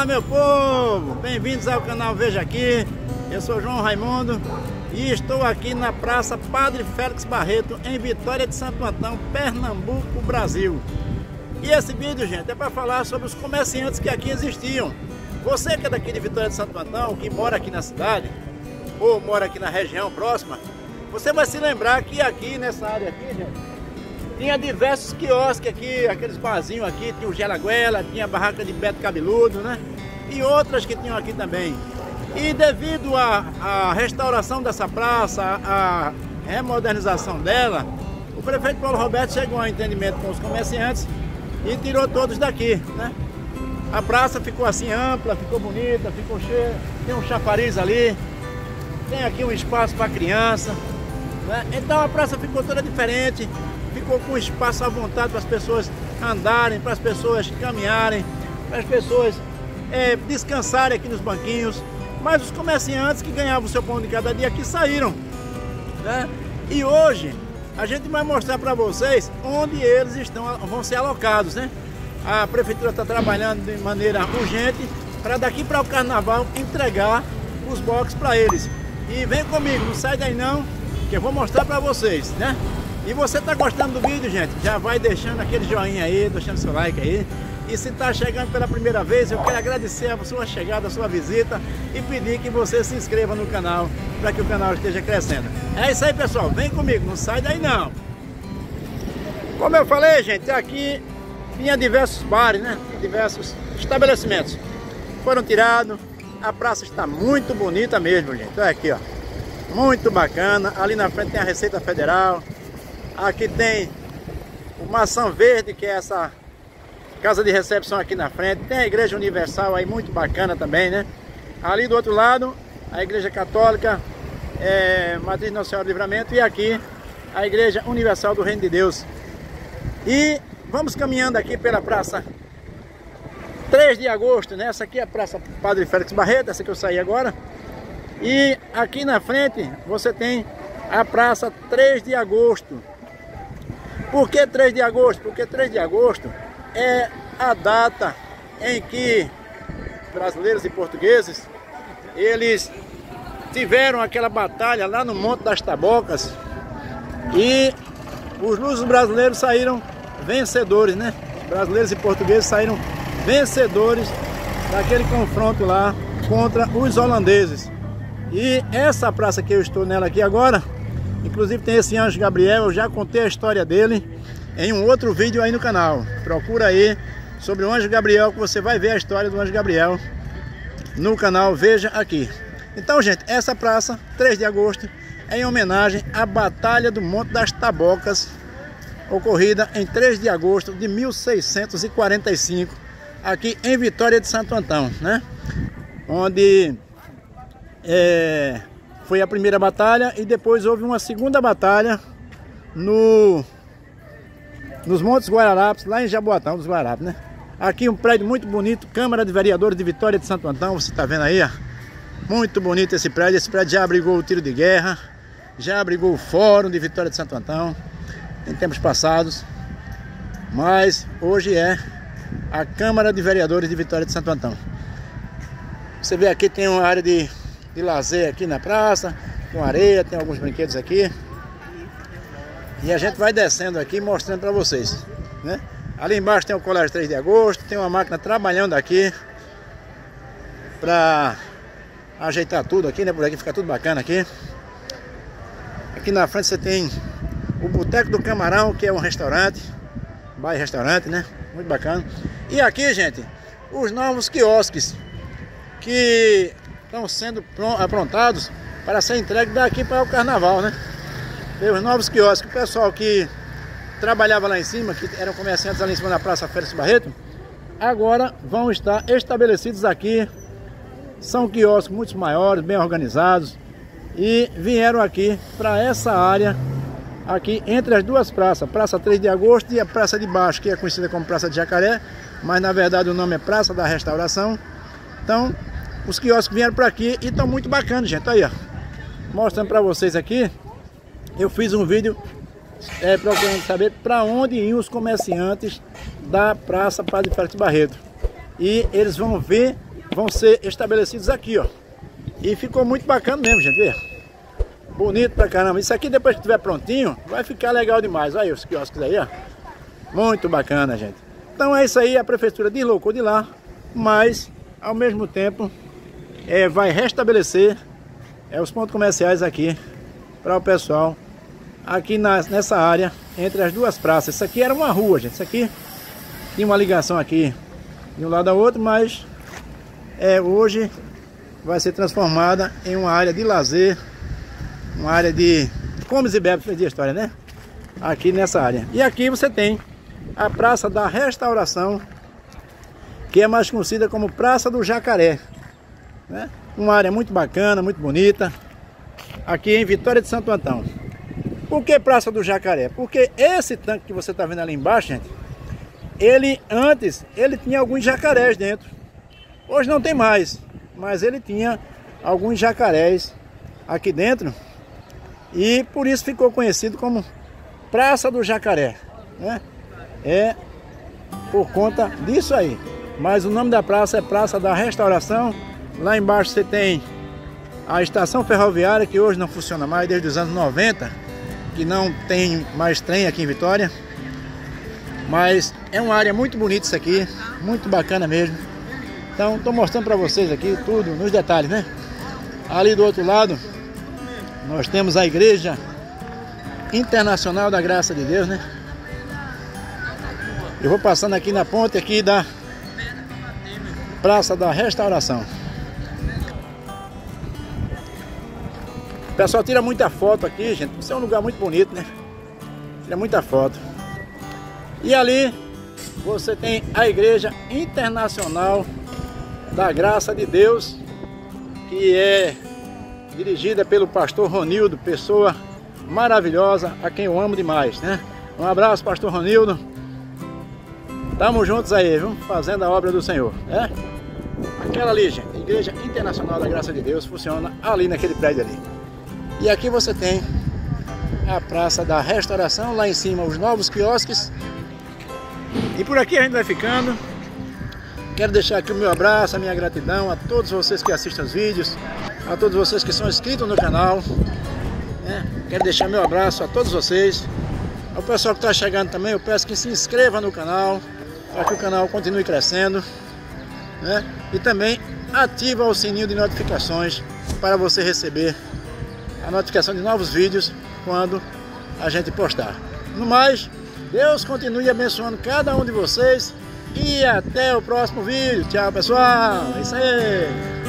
Fala meu povo, bem-vindos ao canal Veja Aqui, eu sou João Raimundo e estou aqui na Praça Padre Félix Barreto, em Vitória de Santo Antão, Pernambuco, Brasil. E esse vídeo, gente, é para falar sobre os comerciantes que aqui existiam. Você que é daqui de Vitória de Santo Antão, que mora aqui na cidade, ou mora aqui na região próxima, você vai se lembrar que aqui nessa área aqui, gente, tinha diversos quiosques aqui, aqueles barzinhos aqui, tinha o Gelaguela, tinha a barraca de Beto Cabeludo, né? E outras que tinham aqui também. E devido à restauração dessa praça, a remodernização dela, o prefeito Paulo Roberto chegou a entendimento com os comerciantes e tirou todos daqui, né? A praça ficou assim ampla, ficou bonita, ficou cheia, tem um chafariz ali, tem aqui um espaço para criança, né? Então a praça ficou toda diferente, ficou com espaço à vontade para as pessoas andarem, para as pessoas caminharem, para as pessoas é, descansarem aqui nos banquinhos. Mas os comerciantes que ganhavam o seu pão de cada dia aqui saíram. Né? E hoje a gente vai mostrar para vocês onde eles estão, vão ser alocados. Né? A prefeitura está trabalhando de maneira urgente para daqui para o carnaval entregar os boxes para eles. E vem comigo, não sai daí não, que eu vou mostrar para vocês, né? E você está gostando do vídeo, gente? Já vai deixando aquele joinha aí, deixando seu like aí. E se está chegando pela primeira vez, eu quero agradecer a sua chegada, a sua visita e pedir que você se inscreva no canal para que o canal esteja crescendo. É isso aí, pessoal. Vem comigo, não sai daí não. Como eu falei, gente, aqui tinha diversos bares, né? Diversos estabelecimentos. Foram tirados. A praça está muito bonita mesmo, gente. Olha aqui, ó. Muito bacana. Ali na frente tem a Receita Federal. Aqui tem o Maçã Verde, que é essa casa de recepção aqui na frente. Tem a Igreja Universal aí, muito bacana também, né? Ali do outro lado, a Igreja Católica, é, Matriz Nossa Senhora do Livramento. E aqui, a Igreja Universal do Reino de Deus. E vamos caminhando aqui pela Praça 3 de Agosto, né? Essa aqui é a Praça Padre Félix Barreto, essa que eu saí agora. E aqui na frente, você tem a Praça 3 de Agosto. Por que 3 de agosto? Porque 3 de agosto é a data em que brasileiros e portugueses eles tiveram aquela batalha lá no Monte das Tabocas e os lusos brasileiros saíram vencedores, né? Os brasileiros e portugueses saíram vencedores daquele confronto lá contra os holandeses. E essa praça que eu estou nela aqui agora Inclusive tem esse anjo Gabriel, eu já contei a história dele em um outro vídeo aí no canal. Procura aí sobre o anjo Gabriel que você vai ver a história do anjo Gabriel no canal Veja Aqui. Então, gente, essa praça, 3 de agosto, é em homenagem à Batalha do Monte das Tabocas, ocorrida em 3 de agosto de 1645, aqui em Vitória de Santo Antão, né? Onde é, foi a primeira batalha e depois houve uma segunda batalha no nos Montes Guararapes, lá em Jaboatão dos Guararapes, né? Aqui um prédio muito bonito, Câmara de Vereadores de Vitória de Santo Antão, você está vendo aí, ó. Muito bonito esse prédio, esse prédio já abrigou o tiro de guerra, já abrigou o Fórum de Vitória de Santo Antão, em tempos passados. Mas hoje é a Câmara de Vereadores de Vitória de Santo Antão. Você vê aqui tem uma área de de lazer aqui na praça, com areia, tem alguns brinquedos aqui. E a gente vai descendo aqui mostrando para vocês, né? Ali embaixo tem o Colégio 3 de Agosto, tem uma máquina trabalhando aqui para ajeitar tudo aqui, né? Por aqui fica tudo bacana aqui. Aqui na frente você tem o Boteco do Camarão, que é um restaurante, bairro restaurante, né? Muito bacana. E aqui, gente, os novos quiosques que estão sendo aprontados para ser entregue daqui para o carnaval, né? Os novos quiosques, o pessoal que trabalhava lá em cima, que eram comerciantes ali em cima da Praça Félix Barreto, agora vão estar estabelecidos aqui. São quiosques muito maiores, bem organizados e vieram aqui para essa área aqui entre as duas praças, Praça 3 de Agosto e a Praça de Baixo, que é conhecida como Praça de Jacaré, mas na verdade o nome é Praça da Restauração. Então, os quiosques vieram para aqui e estão muito bacanas, gente. Aí, ó. Mostrando para vocês aqui. Eu fiz um vídeo é, procurando saber para onde iam os comerciantes da Praça Padre Félix Barreto. E eles vão ver vão ser estabelecidos aqui, ó. E ficou muito bacana mesmo, gente, vê. Bonito pra caramba. Isso aqui depois que estiver prontinho, vai ficar legal demais. Olha aí os quiosques aí, ó. Muito bacana, gente. Então é isso aí, a prefeitura deslocou de lá, mas ao mesmo tempo é, vai restabelecer é, os pontos comerciais aqui para o pessoal aqui na, nessa área entre as duas praças. Isso aqui era uma rua, gente. Isso aqui tinha uma ligação aqui de um lado ao outro, mas é, hoje vai ser transformada em uma área de lazer, uma área de comes e bebes, de história, né? Aqui nessa área. E aqui você tem a Praça da Restauração, que é mais conhecida como Praça do Jacaré. Né? Uma área muito bacana, muito bonita, aqui em Vitória de Santo Antão. Por que Praça do Jacaré? Porque esse tanque que você está vendo ali embaixo, gente, ele antes, ele tinha alguns jacarés dentro. Hoje não tem mais, mas ele tinha alguns jacarés aqui dentro e por isso ficou conhecido como Praça do Jacaré. Né? É por conta disso aí. Mas o nome da praça é Praça da Restauração. Lá embaixo você tem a estação ferroviária que hoje não funciona mais desde os anos 90 que não tem mais trem aqui em Vitória. Mas é uma área muito bonita isso aqui, muito bacana mesmo. Então estou mostrando para vocês aqui tudo nos detalhes, né? Ali do outro lado nós temos a Igreja Internacional da Graça de Deus, né? Eu vou passando aqui na ponte aqui da Praça da Restauração. Pessoal tira muita foto aqui, gente. Isso é um lugar muito bonito, né? Tira muita foto. E ali você tem a Igreja Internacional da Graça de Deus, que é dirigida pelo pastor Ronildo, pessoa maravilhosa, a quem eu amo demais, né? Um abraço, pastor Ronildo. Tamo juntos aí, viu? Fazendo a obra do Senhor, né? Aquela ali, gente, Igreja Internacional da Graça de Deus, funciona ali naquele prédio ali. E aqui você tem a Praça da Restauração, lá em cima os novos quiosques. E por aqui a gente vai ficando. Quero deixar aqui o meu abraço, a minha gratidão a todos vocês que assistem os vídeos, a todos vocês que são inscritos no canal. Né? Quero deixar meu abraço a todos vocês. Ao pessoal que está chegando também, eu peço que se inscreva no canal, para que o canal continue crescendo. Né? E também ativa o sininho de notificações para você receber a notificação de novos vídeos quando a gente postar. No mais, Deus continue abençoando cada um de vocês e até o próximo vídeo. Tchau, pessoal. É isso aí.